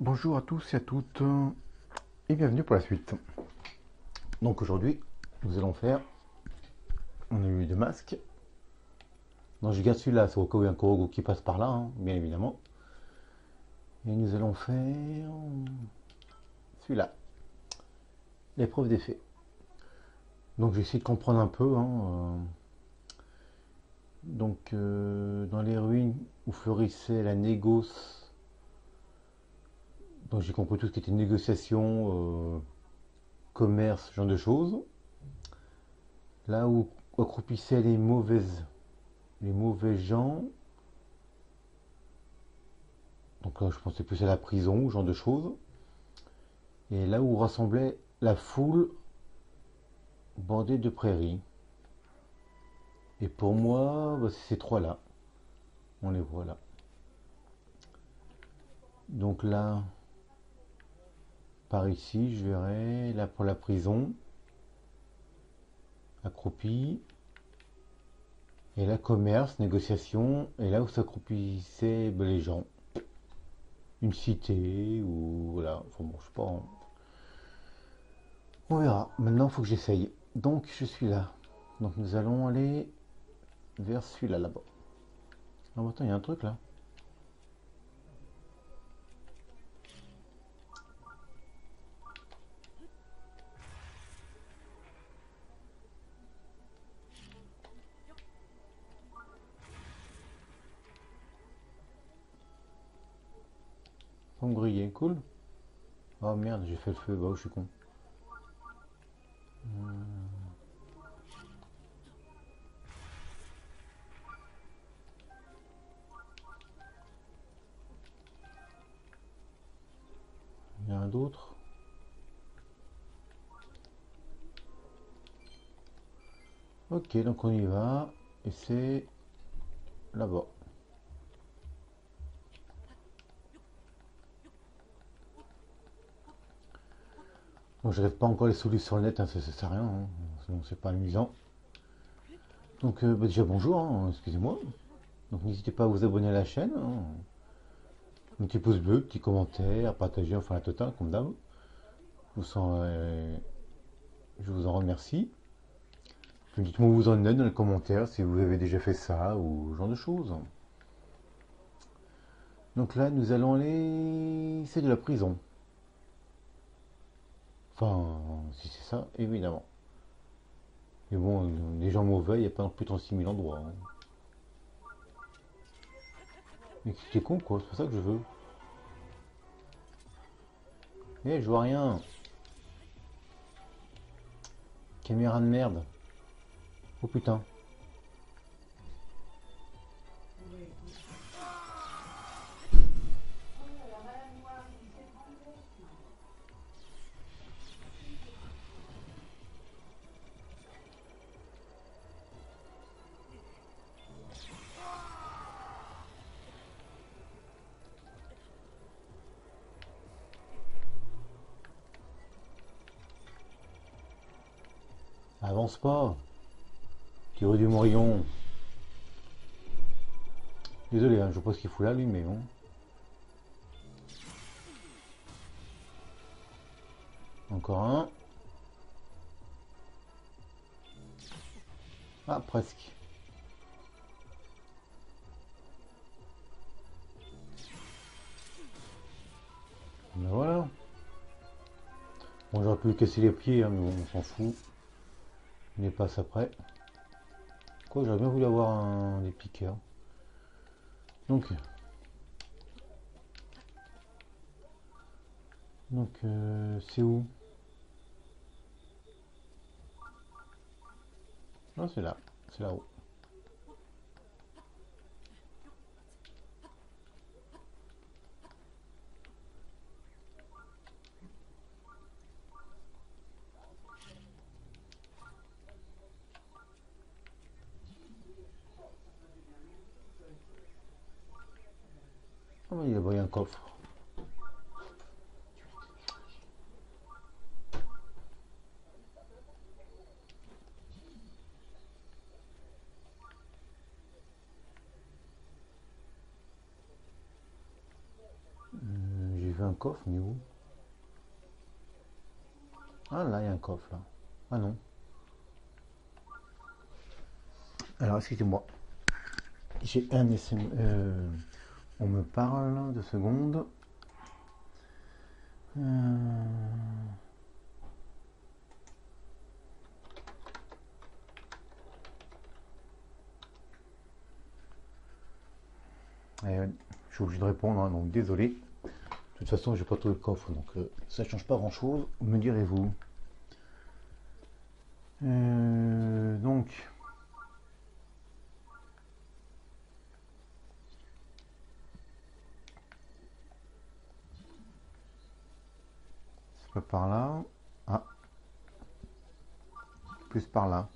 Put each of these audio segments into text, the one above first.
Bonjour à tous et à toutes et bienvenue pour la suite. Donc aujourd'hui, nous allons faire. On a eu deux masques. Non, je garde celui-là, c'est au cas un Korogo qui passe par là, hein, bien évidemment. Et nous allons faire celui-là. L'épreuve des faits. Donc j'essaie de comprendre un peu. hein, euh, Donc euh, dans les ruines où fleurissait la négoce donc j'ai compris tout ce qui était négociation, euh, commerce, ce genre de choses. Là où accroupissaient les mauvaises, les mauvais gens. Donc là, je pensais plus à la prison, genre de choses. Et là où rassemblait la foule bordée de prairies. Et pour moi, bah, c'est ces trois-là. On les voit là. Donc là, par ici, je verrai, là pour la prison, accroupi, et là commerce, négociation, et là où s'accroupissaient ben, les gens. Une cité, ou voilà, bon, je sais pas. On, on verra. Maintenant, il faut que j'essaye. Donc, je suis là. Donc, nous allons aller vers celui-là, là-bas. Ah, attends, il y a un truc là. Sont grillés, cool. Oh merde, j'ai fait le feu, bah je suis con. Ok, donc on y va. Et c'est là-bas. Bon, je rêve pas encore les solutions sur le net, hein, ça, ça sert à rien, hein, sinon c'est pas amusant. Donc euh, bah, déjà bonjour, hein, excusez-moi. Donc n'hésitez pas à vous abonner à la chaîne. hein. Un petit pouce bleu, petit commentaire, partager, enfin la totale, comme d'hab. Je vous sens, euh, je vous en remercie. Dites-moi où vous en êtes dans les commentaires, si vous avez déjà fait ça, ou ce genre de choses. Donc là, nous allons aller... C'est de la prison. Enfin, si c'est ça, évidemment. Mais bon, les gens mauvais, il n'y a pas non plus 36 000 endroits. hein. Mais c'est con quoi, c'est pas ça que je veux. Eh, je vois rien. Caméra de merde. Oh putain. Avance pas. Thierry du Morillon. Désolé, hein, je ce qu'il fout là lui, mais bon. Encore un. Ah, presque. Ben voilà. Bon, j'aurais pu casser les pieds, hein, mais bon, on s'en fout. Il n'est pas ça près. Quoi, j'aurais bien voulu avoir un des piqueurs. Donc. Donc, euh, c'est où? Non, c'est là. C'est là-haut. il y avait un coffre euh, J'ai vu un coffre, mais où? Ah là, il y a un coffre là. Ah non. Alors, excusez-moi. J'ai un SM, on me parle de secondes. Euh, eh je suis obligé de répondre, hein, donc désolé. De toute façon, j'ai pas tout le coffre, donc euh, ça change pas grand chose, me direz-vous. Euh, donc, par là. Ah, plus par là.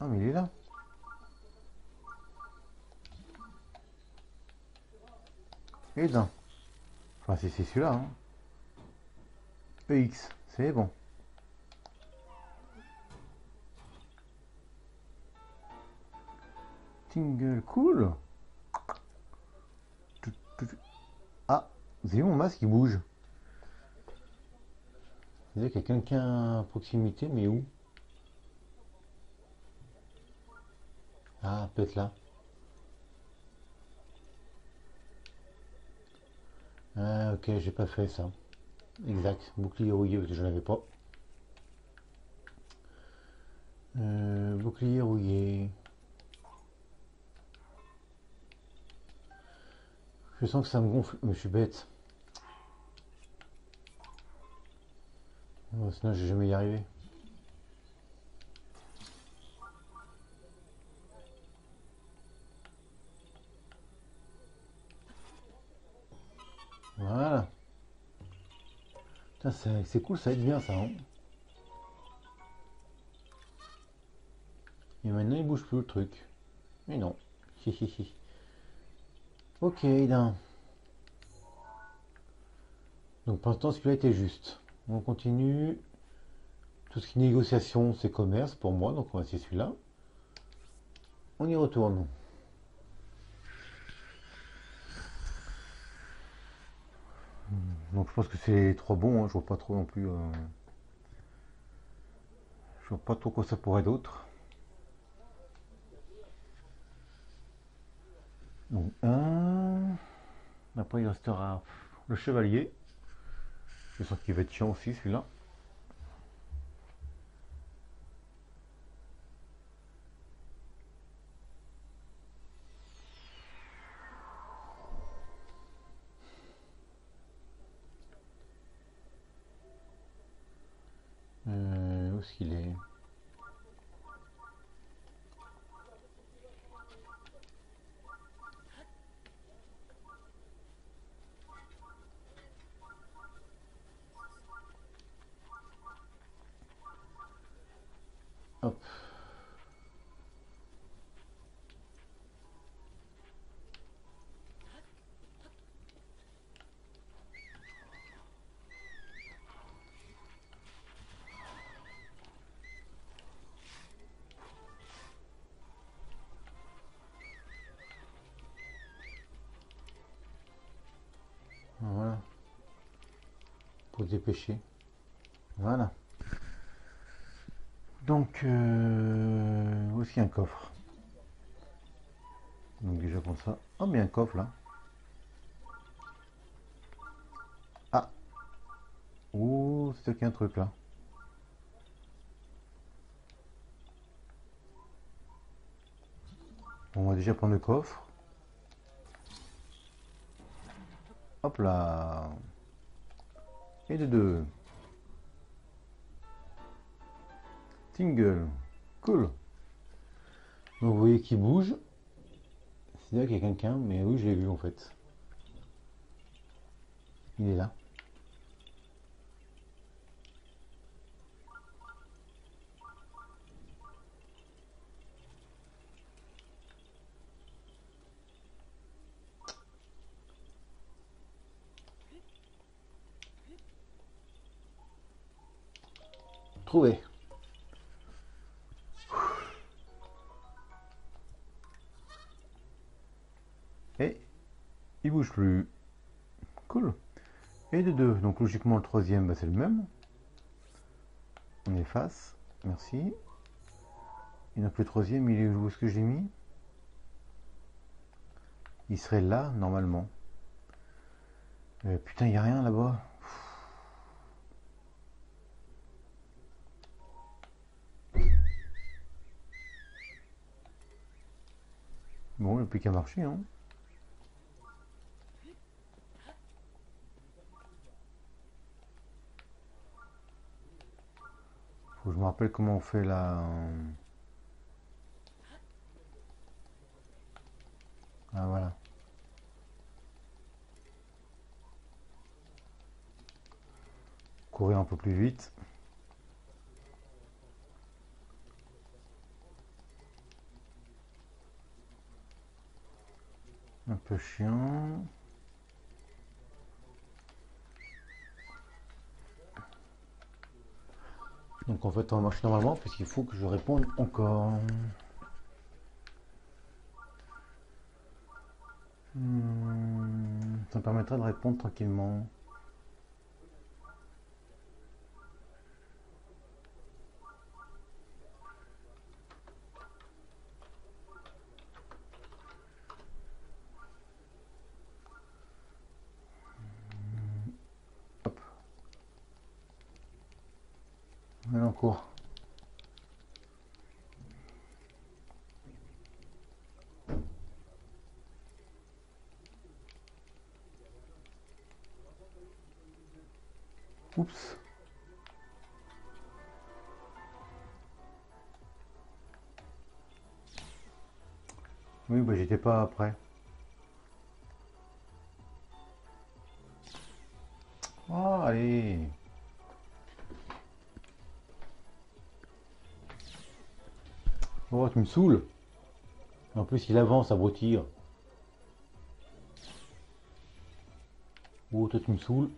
Ah, mais il est là. Et d'un. Enfin, si c'est celui-là. Hein. EX, c'est bon. Tingle, cool. Ah, vous avez vu mon masque qui bouge. Qu'il y a quelqu'un à proximité, mais où? Ah, peut-être là. Ah, ok, j'ai pas fait ça. Exact, bouclier rouillé parce que je n'avais pas. Euh, bouclier rouillé. Je sens que ça me gonfle, mais je suis bête. Oh, sinon, je vais jamais y arriver. Voilà. C'est cool, ça aide bien ça. hein. Et maintenant, il bouge plus le truc. Mais non. Ok. Donc pour l'instant, celui-là était juste. On continue. Tout ce qui est négociation, c'est commerce pour moi. Donc on va essayer celui-là. On y retourne. Donc je pense que c'est trop bon. hein. Je vois pas trop non plus. euh, Je vois pas trop quoi ça pourrait d'autre. Donc un. Après il restera le chevalier. Je sens qu'il va être chiant aussi celui-là. Dépêcher. Voilà. Donc, euh, où est-ce qu'il y a un coffre Donc déjà comme ça. Oh, mais un coffre là. Ah. Oh, c'est qu'il y a un truc là. On va déjà prendre le coffre. Hop là. Et de deux. Tingle. Cool. Donc vous voyez qu'il bouge. C'est là qu'il y a quelqu'un, mais oui, je l'ai vu en fait. Il est là. Trouvé. Et il bouge plus. Cool. Et de 2. Donc logiquement le troisième, bah, c'est le même. On efface. Merci. Et donc le troisième, il est où est-ce que j'ai mis? Il serait là, normalement. Euh, putain, il n'y a rien là-bas. Bon, il n'y a plus qu'à marcher, hein. Faut que je me rappelle comment on fait la... Ah voilà. Courir un peu plus vite. Un peu chiant. Donc en fait on marche normalement puisqu'il faut que je réponde encore. Hmm, ça me permettra de répondre tranquillement. Cours. Oups. Oui, bah j'étais pas prêt. Oh, tu me saoules. En plus, il avance, abrutir. Oh, toi, tu me saoules.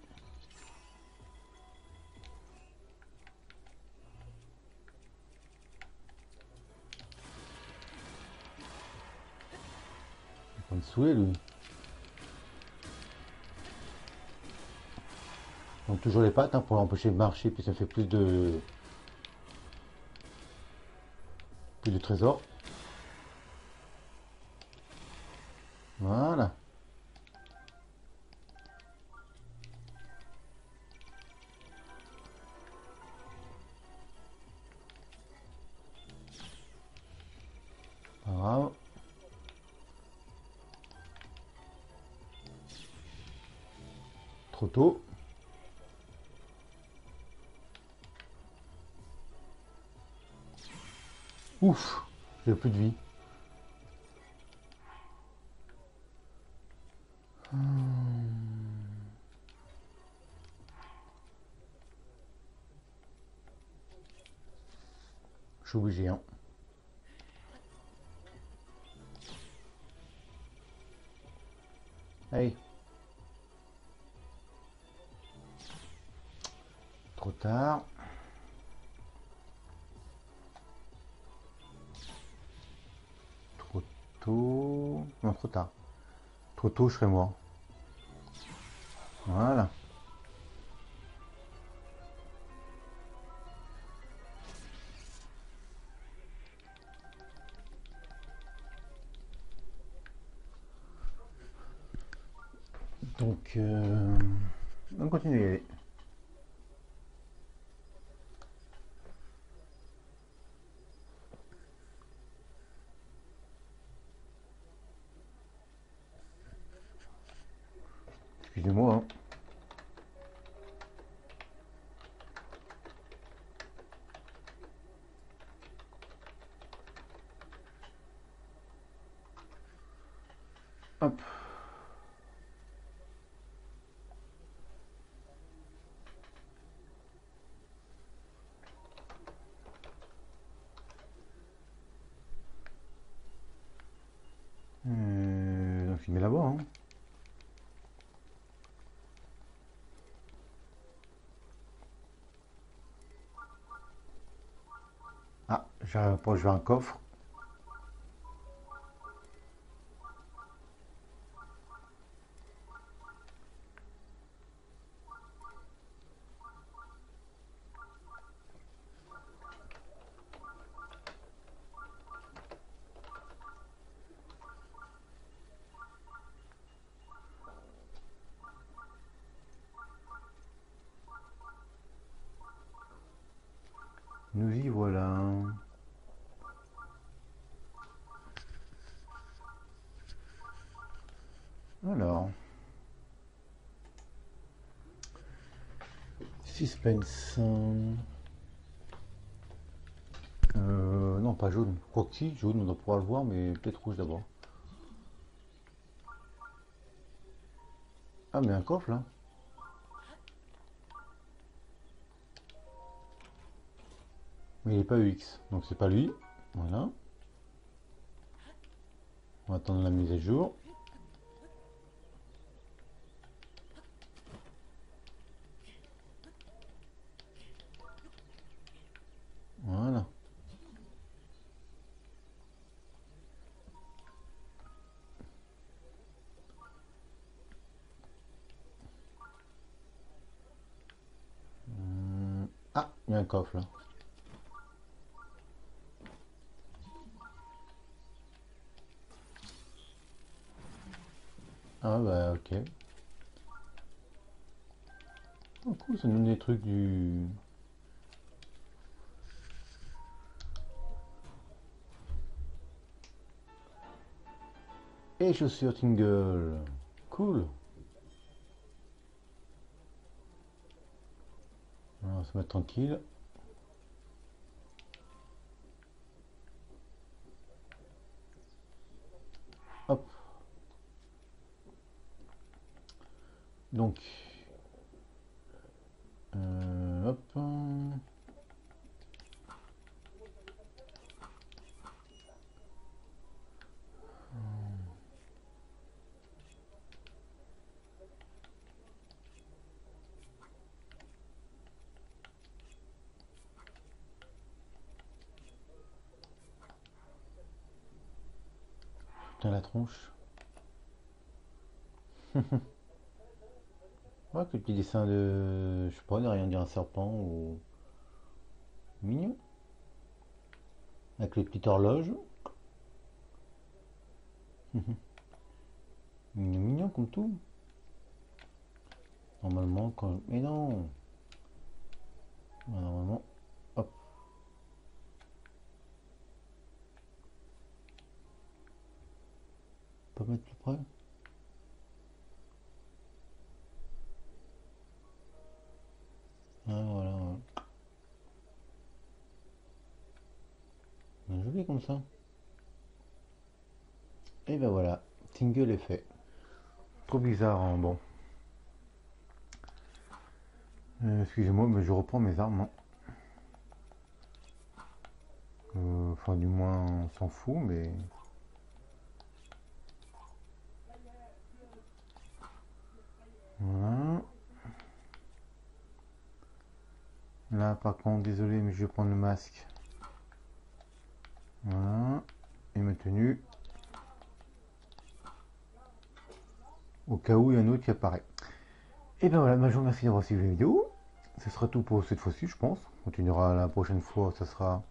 Il me saouler, lui. Donc, toujours les pattes hein, pour l'empêcher de marcher, puis ça fait plus de... Plus de trésors. Voilà. Pas grave. Trop tôt. Ouf, j'ai plus de vie. Hmm. Je suis obligé, hein. Hey. Trop tard. Trop tard. Trop tôt, je serai mort. Voilà. Donc, euh, on continue d'y aller. Excusez-moi. hein. Hop. Met là-bas. Hein. Ah, j'arrive pas à jouer un coffre. Nous y voilà. Alors. Suspense. Euh, non, pas jaune. Quoi que si, jaune, on doit pouvoir le voir, mais peut-être rouge d'abord. Ah, mais un coffre là. Mais il n'est pas UX, donc c'est pas lui. Voilà. On va attendre la mise à jour. Voilà. Hmm. Ah, il y a un Ah bah ok. Oh, cool, ça nous donne des trucs du... Et chaussures Tingle. Cool. On va se mettre tranquille. Hop. Donc, euh, hop. Putain la tronche. Que petit dessin de. Je sais pas, de rien dire un serpent ou. Mignon. Avec les petites horloges. Mignon, mignon comme tout. Normalement, quand. Mais non Normalement. Hop. Pas mettre plus près Ah, voilà. ouais. Joli comme ça. Et ben voilà, Tingle est fait. Trop bizarre, hein, bon. Euh, Excusez-moi, mais je reprends mes armes. hein. Euh, Enfin, du moins, on s'en fout, mais... Voilà. Là, par contre, désolé, mais je vais prendre le masque. Voilà. Et ma tenue. Au cas où il y a un autre qui apparaît. Et ben voilà, je vous remercie d'avoir suivi la vidéo. Ce sera tout pour cette fois-ci, je pense. On continuera la prochaine fois, ça sera...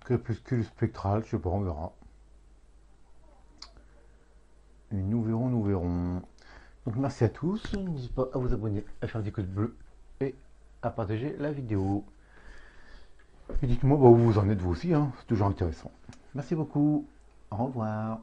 Crépuscule spectral, je sais pas, on verra. Et nous verrons, nous verrons. Donc merci à tous. N'hésitez pas à vous abonner, à faire des codes bleus et à partager la vidéo. Et dites-moi bah, où vous en êtes vous aussi, hein. c'est toujours intéressant. Merci beaucoup. Au revoir.